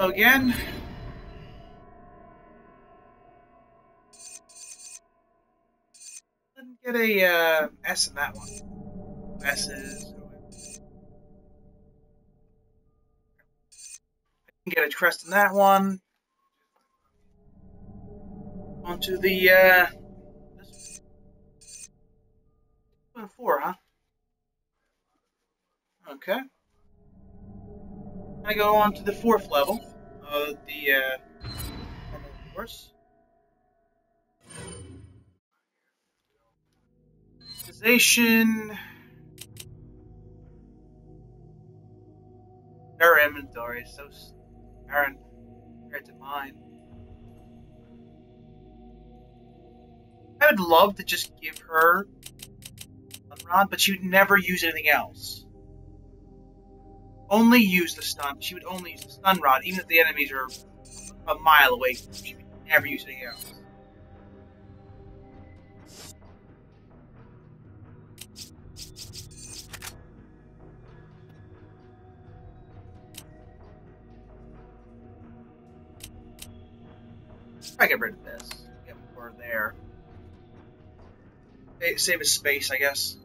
Again. Didn't get a uh, S in that one. S's. I didn't get a crest in that one. Onto the uh, this one. Four, huh? Okay. I go on to the fourth level of the uh, course. Organization. Her inventory is so barren compared to mine. I would love to just give her a rod, but she would never use anything else only use the stun. She would only use the stun rod, even if the enemies are a mile away. She would never use anything else. I get rid of this. Get more there. Save a space, I guess.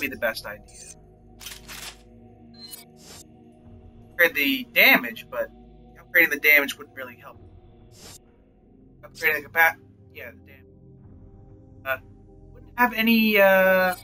Be the best idea. Upgrade the damage, but upgrading the damage wouldn't really help. Upgrading the capacity. Yeah, the damage. Uh, wouldn't have any, uh.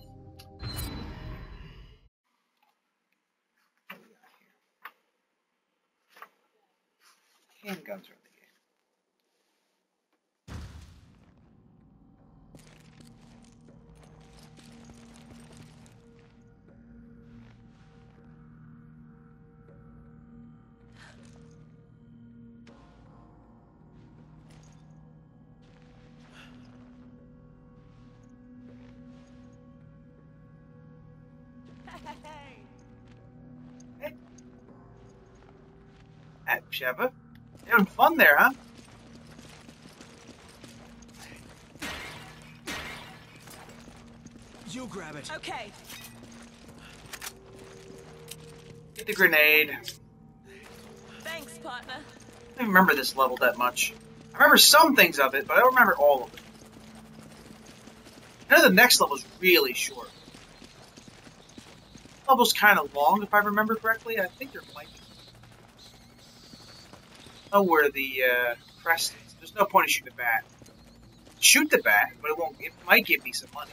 At Sheva. Having fun there, huh? You grab it. Okay. Get the grenade. Thanks, partner. I don't remember this level that much. I remember some things of it, but I don't remember all of it. I know the next level is really short. Level's kind of long, if I remember correctly. I think there might be. know where the uh, crest is. There's no point in shooting the bat. Shoot the bat, but it won't. It might give me some money.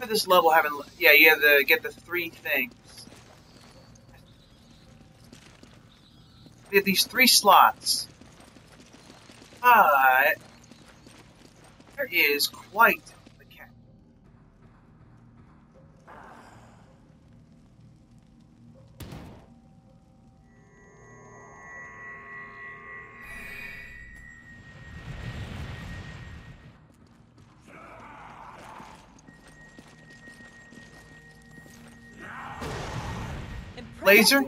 At this level, having yeah, you have to get the three things. We have these three slots. But there is quite Laser?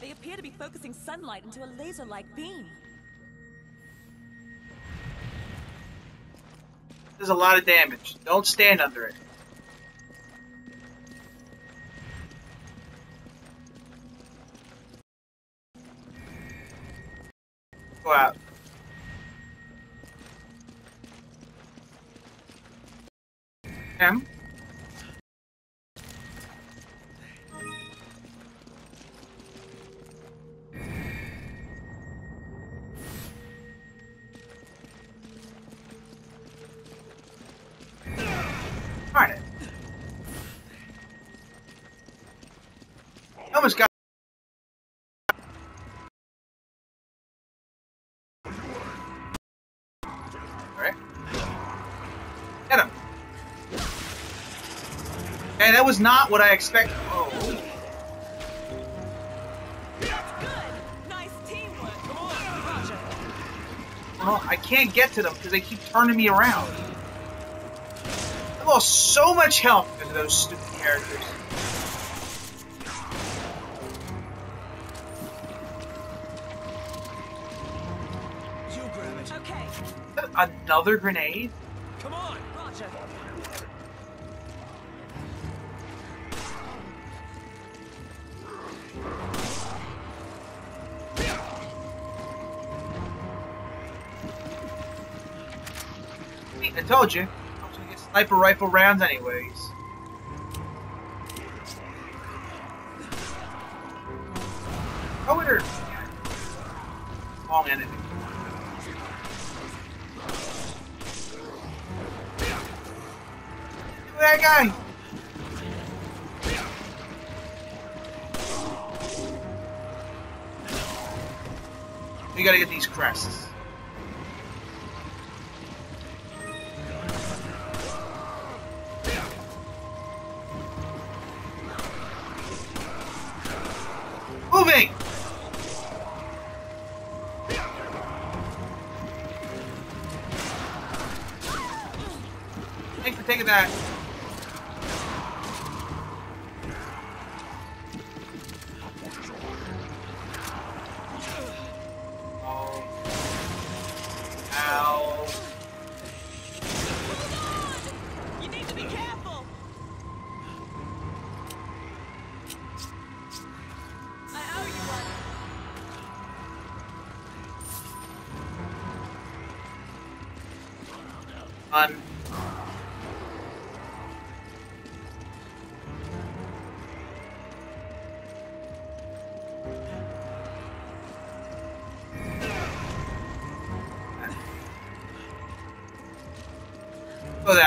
They appear to be focusing sunlight into a laser-like beam. There's a lot of damage. Don't stand under it. That was not what I expected. Oh. Good. Nice teamwork. Come on. Well, I can't get to them because they keep turning me around. I lost so much health because of those stupid characters. You grab it. Okay. Another grenade? Come on. Roger. Told you. Sniper rifle rounds anyways. Oh, it hurt. Long enemy. Look at that guy! We gotta get these crests. Thanks for taking that.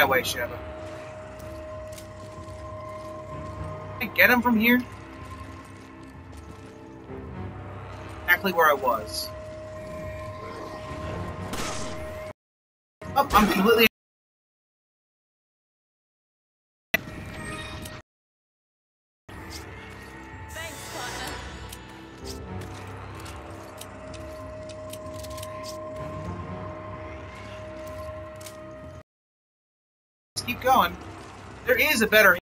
Way, Sheva. Can I get him from here? Exactly where I was. Oh, I'm completely There is a better.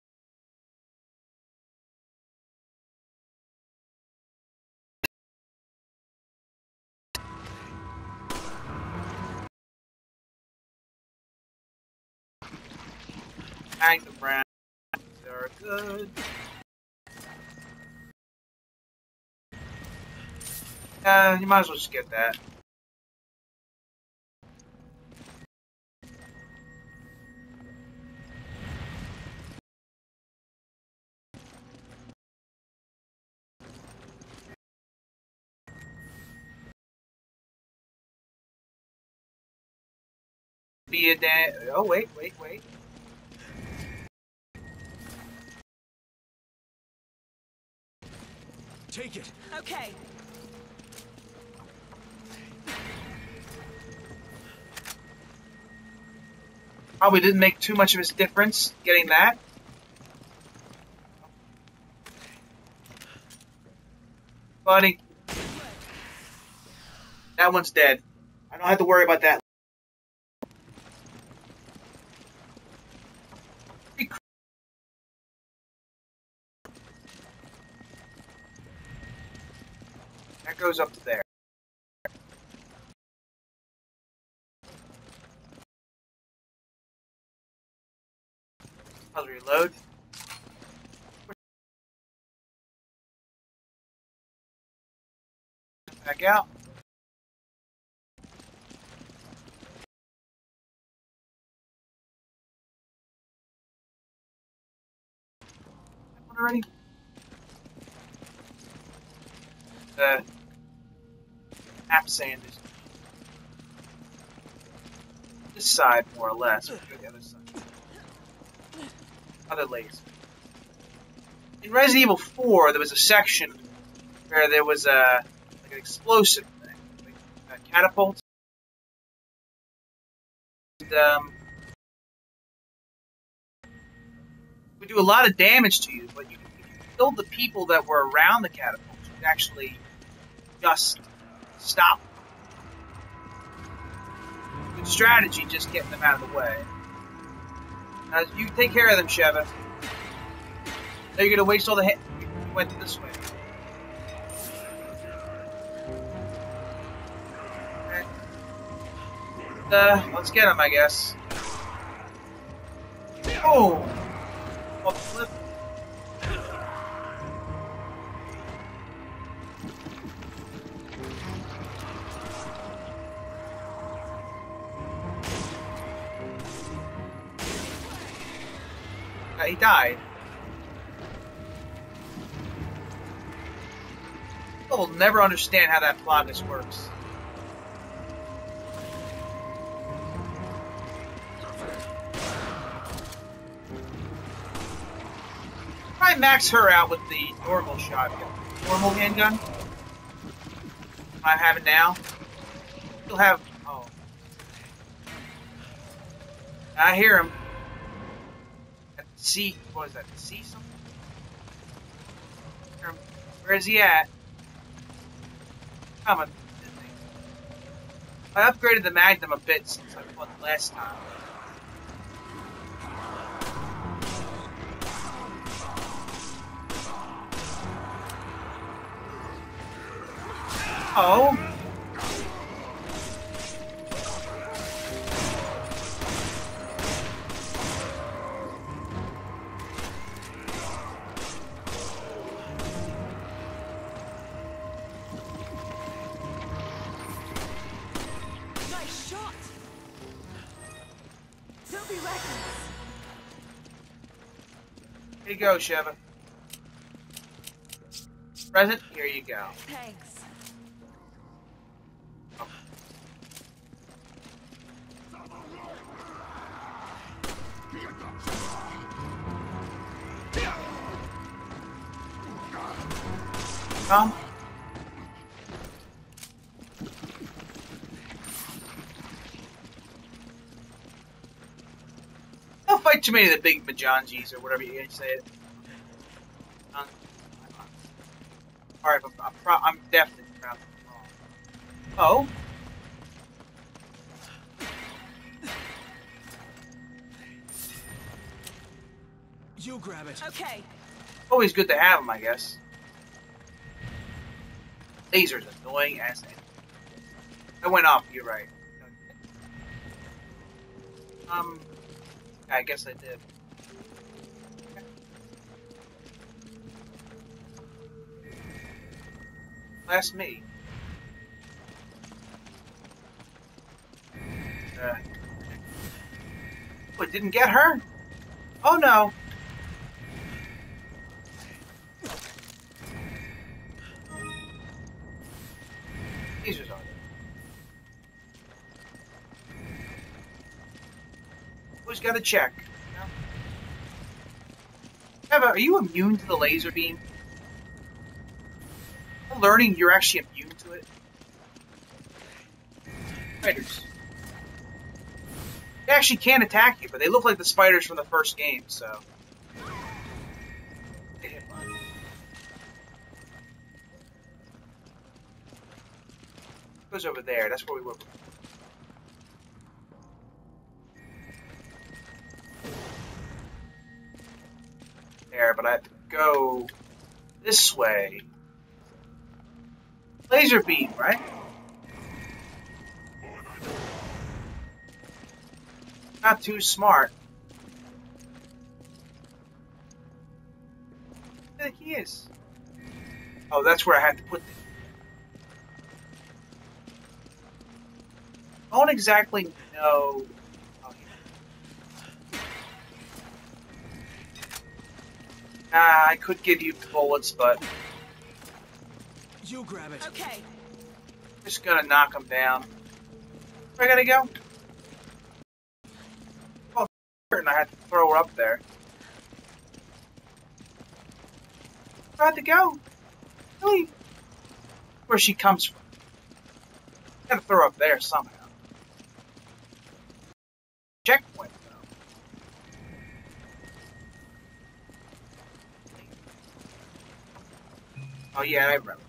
The browns are good. Uh, you might as well just get that. Be a da- Oh wait, wait, wait. Take it. Okay. Probably didn't make too much of a difference getting that. Buddy. That one's dead. I don't have to worry about that. Goes up there. I'll reload. Back out. Already? The uh, app sand is this side more or less. The other side. Other. In Resident Evil 4, there was a section where there was a like an explosive thing, like a catapult. And, um, would do a lot of damage to you, but you, if you killed the people that were around the catapult, you could actually just stop. Good strategy, just getting them out of the way. Now, you take care of them, Sheva. Now you're gonna waste all the hit. You went this way. Uh, let's get him, I guess. Oh! Died. People will never understand how that Plagas works. Try max her out with the normal shotgun. Normal handgun. I have it now. You'll have. Oh. I hear him. C. What is that? C something? Where is he at? Coming. I upgraded the Magnum a bit since I fought last time. Oh. Go, Sheva. Present, here you go. Thanks. Come. Don't fight too many of the big Majanjis or whatever you say it. Um, Alright, I'm, I'm, pro- I'm definitely proud wrong. Oh? You grab it. Okay. Always good to have them, I guess. Laser's annoying as anything. I went off, you're right. Um, I guess I did. Last me. Uh, didn't get her? Oh no. Lasers on. Always got to check. Eva, are you immune to the laser beam? Learning you're actually immune to it. Spiders. They actually can attack you, but they look like the spiders from the first game, so. Goes over there. That's where we were. There, but I have to go this way. Laser beam, right? Not too smart. I think he is. Oh, that's where I had to put the I don't exactly know. Ah, I could give you bullets, but You grab it. Okay. Just gonna knock them down. Where I gotta go? Oh, and I had to throw her up there. Where I had to go? Really? Where she comes from. Gotta throw her up there somehow. Checkpoint, though. Oh yeah, I remember.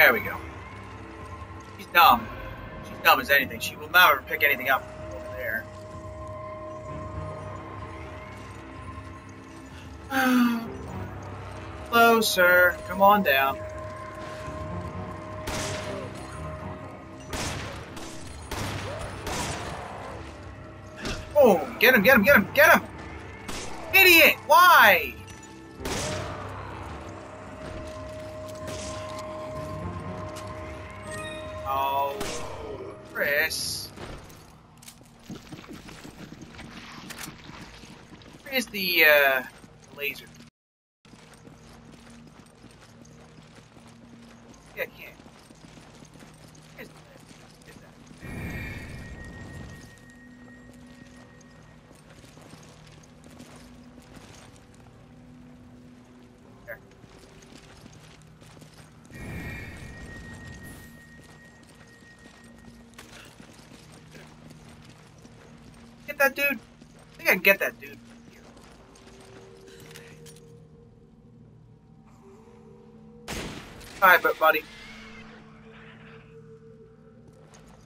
There we go. She's dumb. She's dumb as anything. She will never pick anything up. Sir. Come on down. Oh, get him, get him, get him, get him! Idiot! Why? Oh, Chris. Where's the, uh, laser? Get that dude. Alright, but buddy.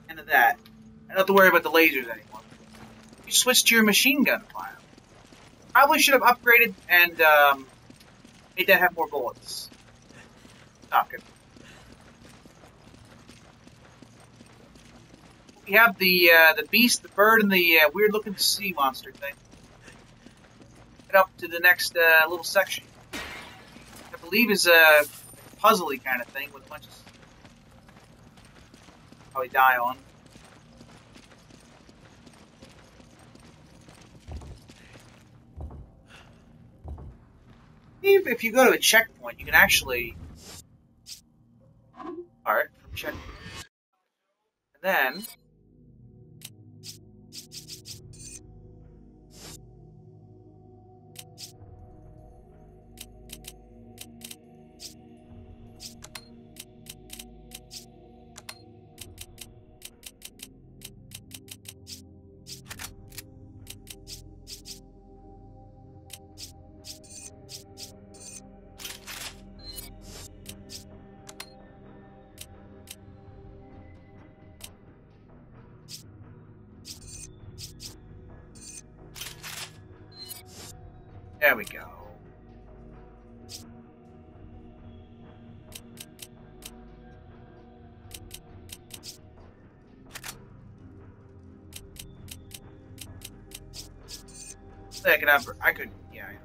End of that. I don't have to worry about the lasers anymore. You switched to your machine gun file. Probably should have upgraded and um, made that have more bullets. Not good. We have the uh, the beast, the bird, and the uh, weird-looking sea monster thing. Head up to the next uh, little section. I believe is a puzzly kind of thing with a bunch of probably die on. If if you go to a checkpoint, you can actually. Alright, from checkpoint. And then. There we go. I could have. I could. Yeah. I know.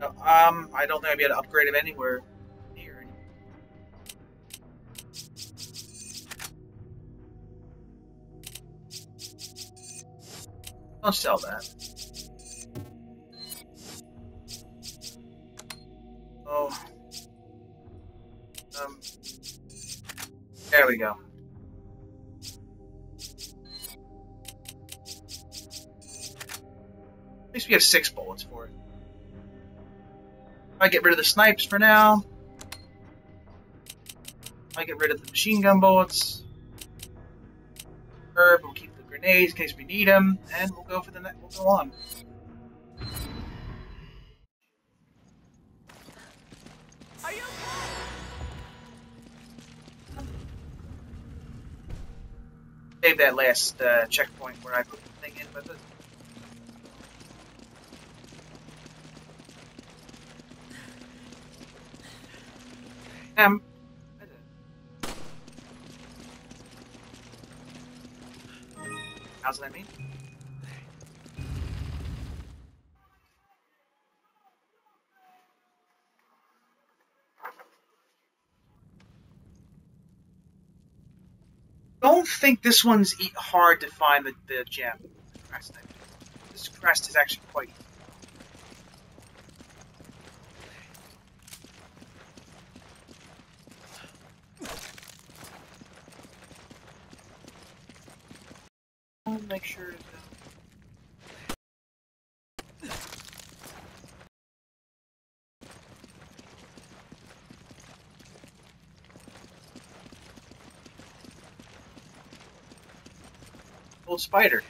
No, um, I don't think I'd be able to upgrade him anywhere I'll sell that. Oh. Um. There we go. At least we have six bullets for it. I get rid of the snipes for now. I get rid of the machine gun bullets. Grenades in case we need them, and we'll go for the next. We'll go on. Are you okay? Save that last uh, checkpoint where I put the thing in with it. Um. How's that mean? Don't think this one's hard to find the, the gem. I. This crest is actually quite easy. I'll make sure to. Spider.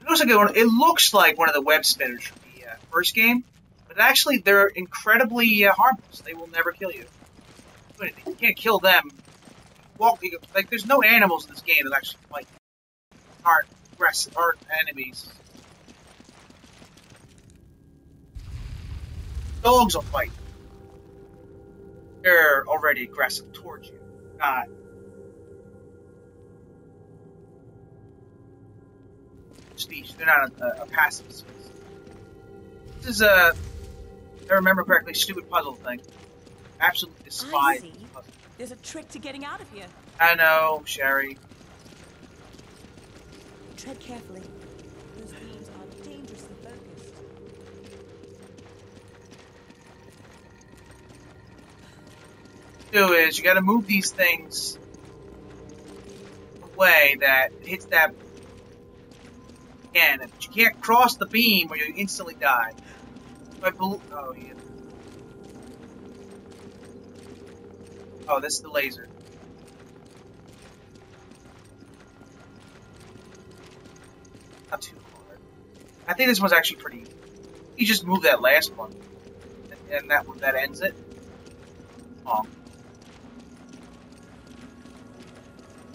It looks like one, it looks like one of the web spinners from the uh, first game, but actually, they're incredibly uh, harmless. They will never kill you. You can't kill them. You- like, there's no animals in this game that actually fight. Aren't aggressive, aren't enemies. Dogs will fight. They're already aggressive towards you. Not. Speech. They're not a, a passive species. This is a, if I remember correctly, stupid puzzle thing. Absolutely despise puzzle. There's a trick to getting out of here. I know, Sherry. Tread carefully. Those beams are dangerously focused. do is you got to move these things away that hits that But you can't cross the beam or you instantly die. Oh yeah. Oh, this is the laser. Not too hard. I think this one's actually pretty. You just move that last one, and, and that that ends it. Oh.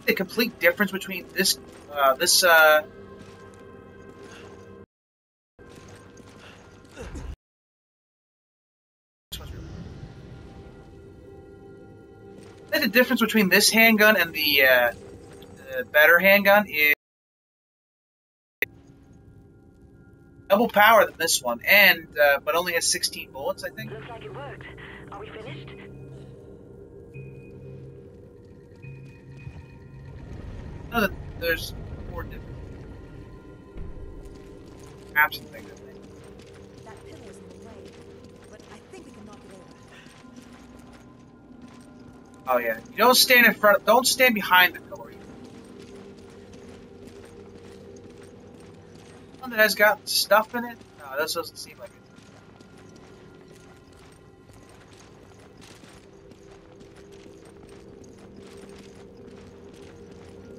the complete difference between this uh, this uh, difference between this handgun and the, uh, the better handgun is double power than this one, and uh, but only has 16 bullets, I think. Looks like it worked. Are we finished? No, there's four different apps and things. I think. That pillar's in the way, but I think we can knock it over. Oh yeah, you don't stand in front. Don't stand behind the pillar. One that has got stuff in it. No, this doesn't seem like it.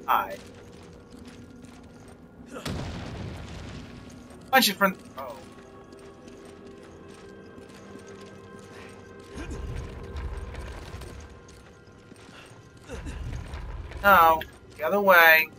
Hi. Punch it from. Oh. No, the other way.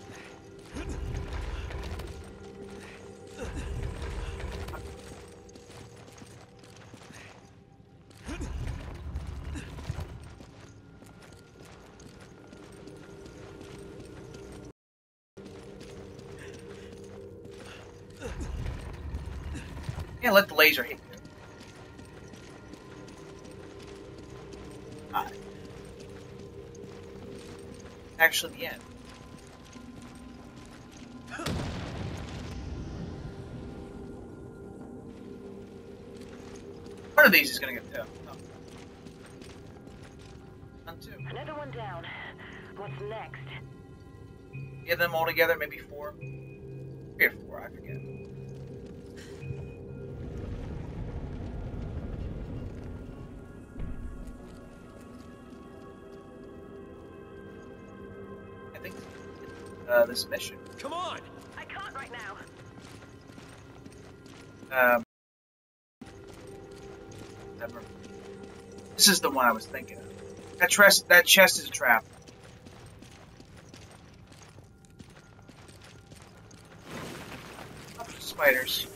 Uh, this mission. Come on! I can't right now. Um, never. This is the one I was thinking of. That chest, that chest is a trap. Spiders.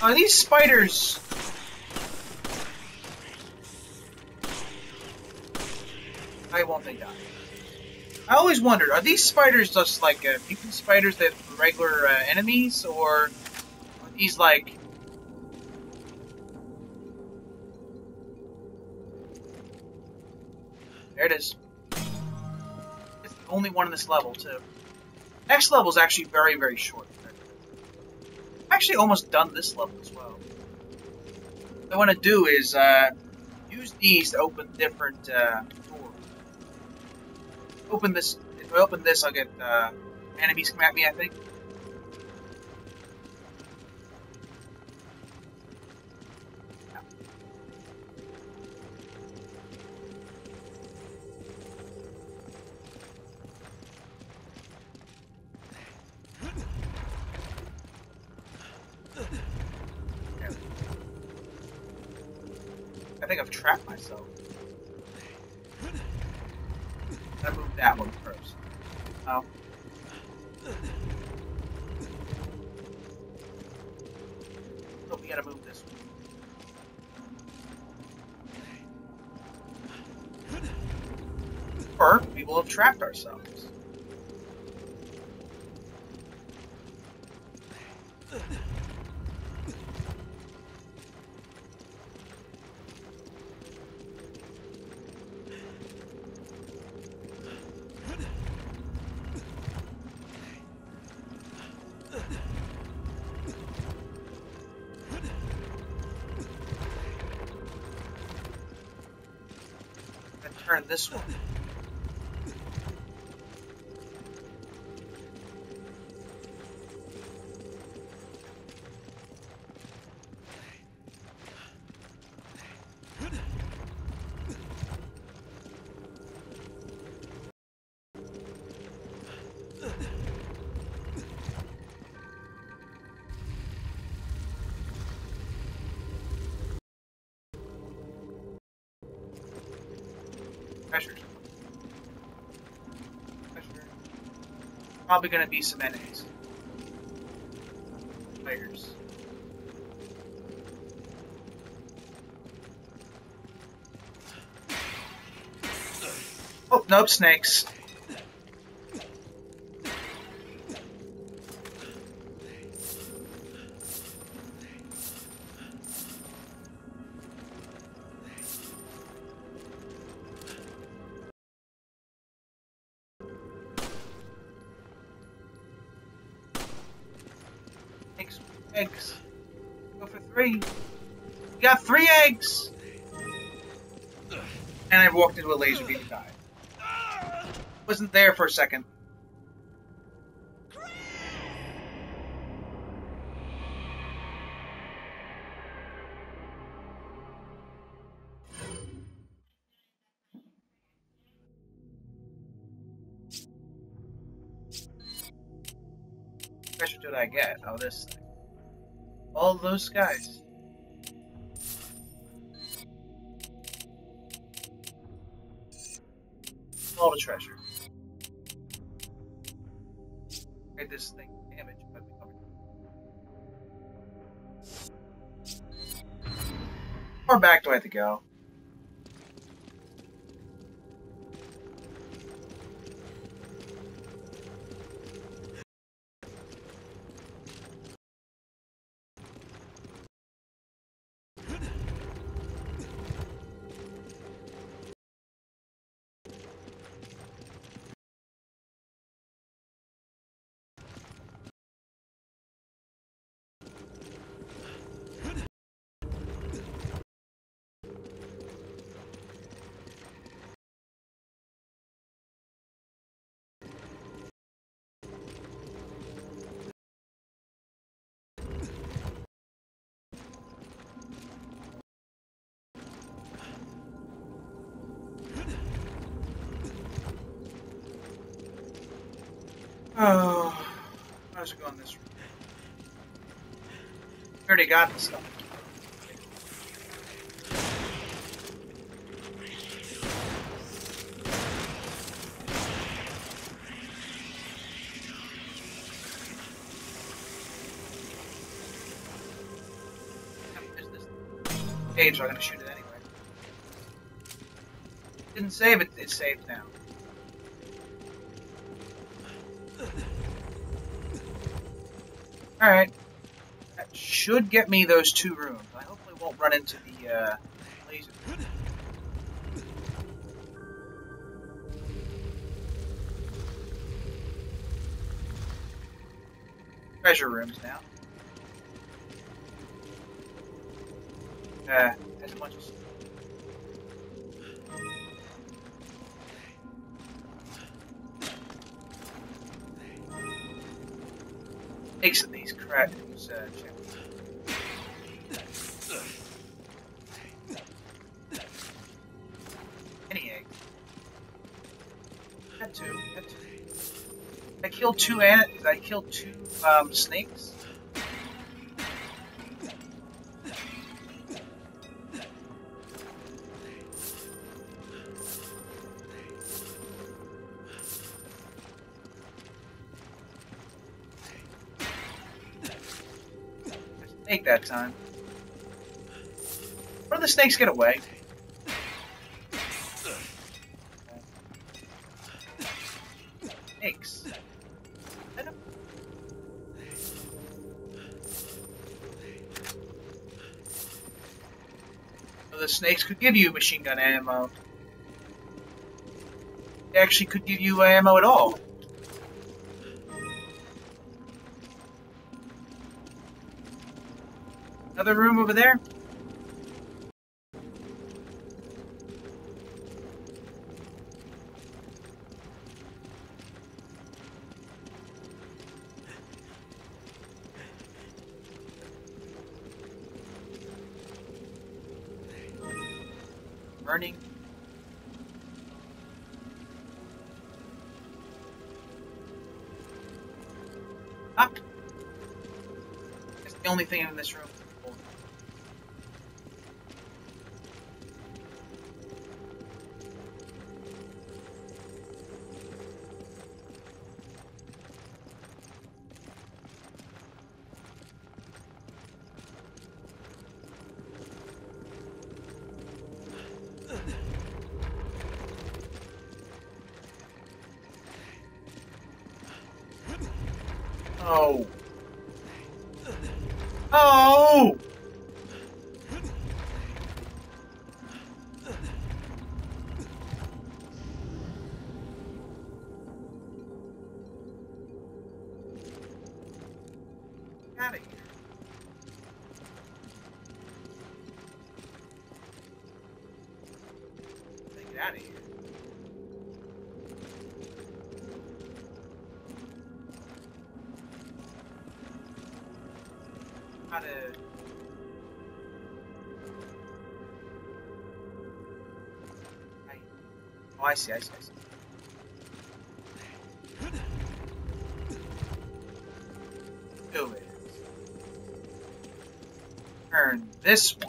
Are these spiders? Won't they die? I always wondered, are these spiders just like uh, mutant spiders that regular uh, enemies, or are these like... There it is. It's the only one in this level, too. Next level is actually very, very short. I've actually almost done this level as well. What I want to do is uh, use these to open different uh, open this, if I open this, I'll get uh, enemies come at me, I think. I think I've trapped myself. I move that one first. Oh. Oh, we gotta move this one. Or we will have trapped ourselves. This one. Probably gonna be some enemies. Players. Oh, nope, snakes. Eggs! And I walked into a laser beam and died. Wasn't there for a second. Pressure did I get? Oh, this thing. All those guys. All the treasure. Okay, this thing damage, but we covered. How far back do I have to go? How's it going this room? Already got the stuff. Page, I'm gonna shoot it anyway. Didn't save it, it saved now. Alright. That should get me those two rooms. I hopefully won't run into the uh, laser. Treasure rooms now. Uh, two ant. I killed two um, snakes. Take that time. Where the snakes get away? Could give you machine gun ammo. They actually could give you ammo at all. Another room over there? Oh. Oh! I see, I see, I see. Do it. Turn this one.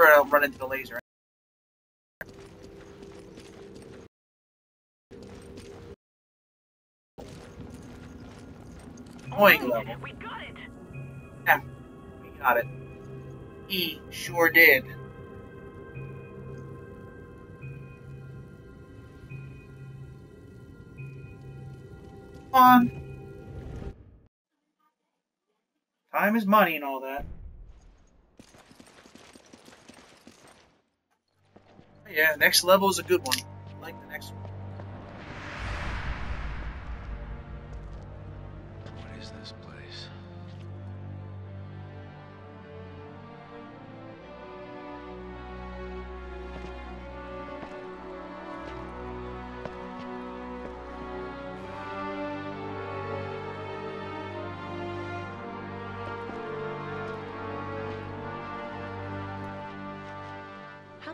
Sure, I'll run into the laser. Oh, Annoying level. We got it. Yeah, we got it. He sure did. Come on. Time is money and all that. Yeah, next level is a good one. I like the next one.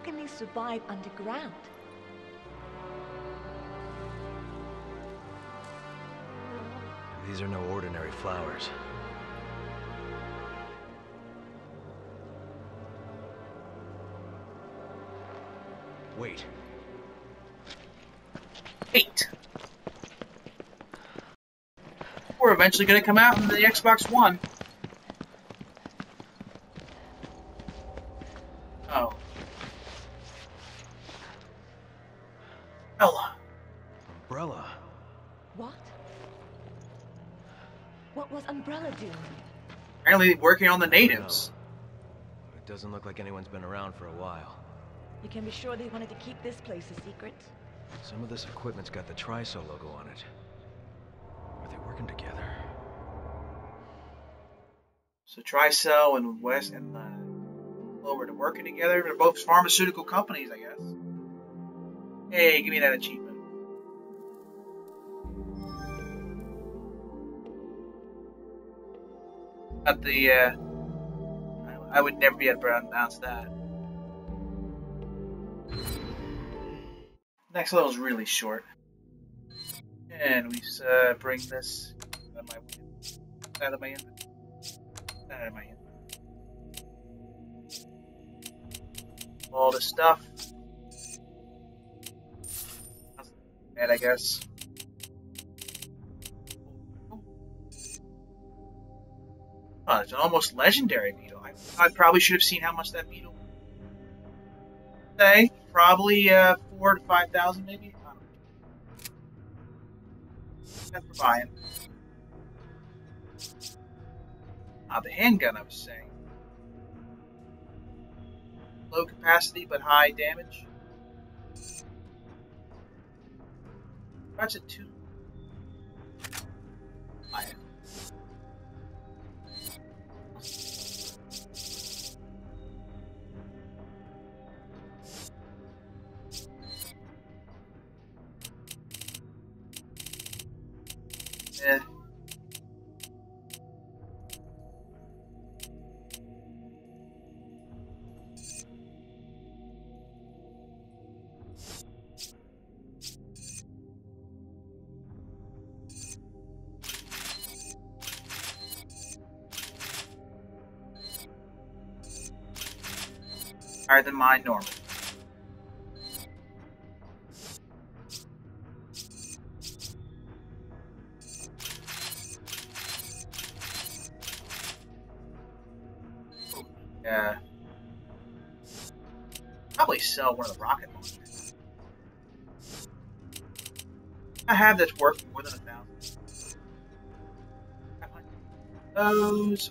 Can they survive underground? These are no ordinary flowers. Wait. Eight. We're eventually going to come out in the Xbox One. Apparently working on the natives. It doesn't look like anyone's been around for a while. You can be sure they wanted to keep this place a secret. Some of this equipment's got the Triso logo on it. Are they working together? So Tricell and West and uh, Clover are working together. They're both pharmaceutical companies, I guess. Hey, give me that achievement. But the, uh, I, would never be able to pronounce that. Next level is really short. And we uh, bring this out of my out of my. Out of my inventory. All the stuff. And I guess. Oh, it's an almost legendary beetle. I, I probably should have seen how much that beetle. Say probably uh, four to five thousand, maybe. That's for buying. Ah, the handgun I was saying. Low capacity but high damage. That's a two. Yeah. Higher than mine normal. Yeah. Probably sell one of the rocket launchers. I have that's worth more than a thousand. Those.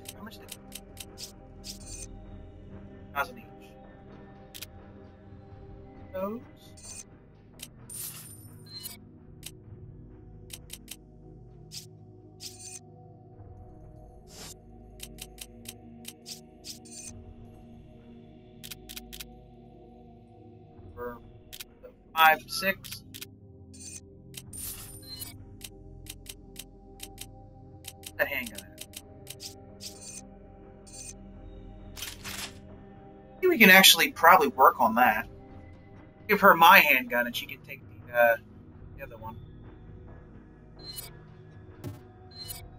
Six. That handgun. I think we can actually probably work on that. Give her my handgun and she can take the, uh, the other one.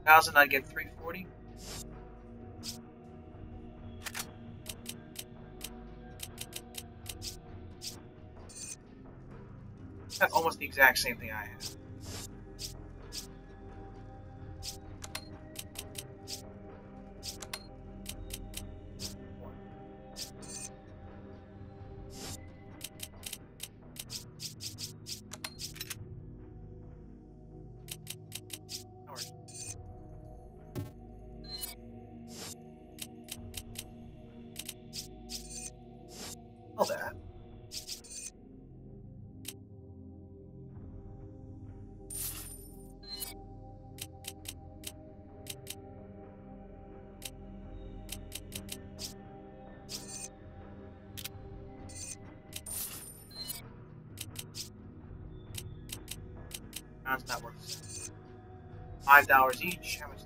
Thousand, I get 340. Almost the exact same thing I have. That's not worth it. Five dollars each. How much?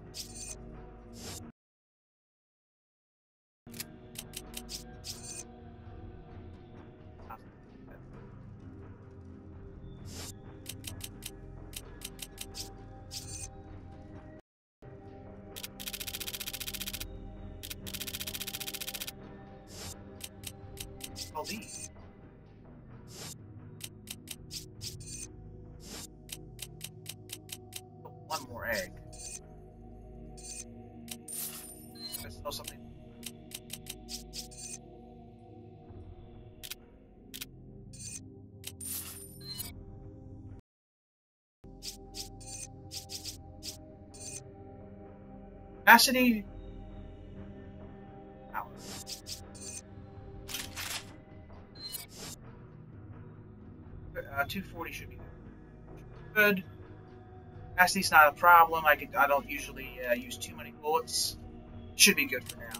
Capacity. Uh, 240 should be good. Good. Capacity's not a problem. I could. I don't usually uh, use too many bullets. Should be good for now.